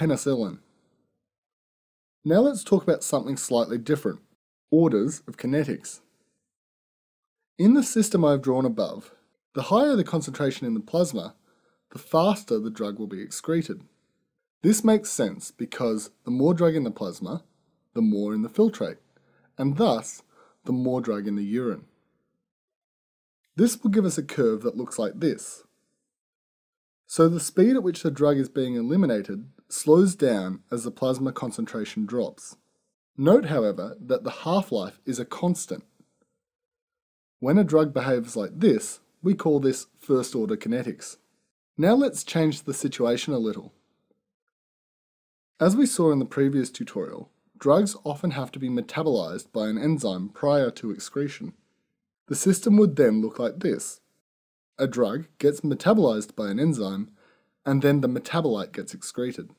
penicillin. Now let's talk about something slightly different, orders of kinetics. In the system I've drawn above, the higher the concentration in the plasma, the faster the drug will be excreted. This makes sense because the more drug in the plasma, the more in the filtrate, and thus the more drug in the urine. This will give us a curve that looks like this. So the speed at which the drug is being eliminated slows down as the plasma concentration drops. Note, however, that the half-life is a constant. When a drug behaves like this, we call this first-order kinetics. Now let's change the situation a little. As we saw in the previous tutorial, drugs often have to be metabolized by an enzyme prior to excretion. The system would then look like this a drug gets metabolized by an enzyme, and then the metabolite gets excreted.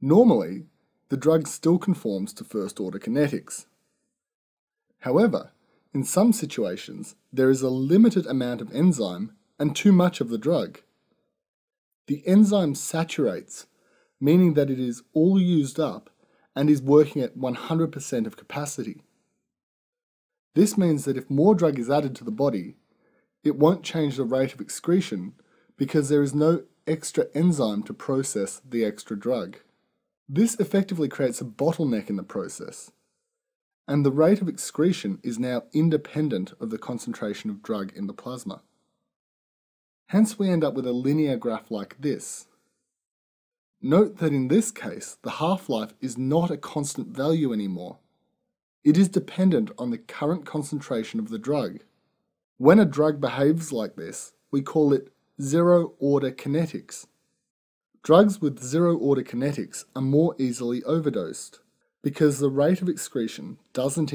Normally, the drug still conforms to first order kinetics. However, in some situations, there is a limited amount of enzyme and too much of the drug. The enzyme saturates, meaning that it is all used up and is working at 100% of capacity. This means that if more drug is added to the body, it won't change the rate of excretion because there is no extra enzyme to process the extra drug. This effectively creates a bottleneck in the process, and the rate of excretion is now independent of the concentration of drug in the plasma. Hence we end up with a linear graph like this. Note that in this case, the half-life is not a constant value anymore. It is dependent on the current concentration of the drug. When a drug behaves like this, we call it zero order kinetics. Drugs with zero order kinetics are more easily overdosed because the rate of excretion doesn't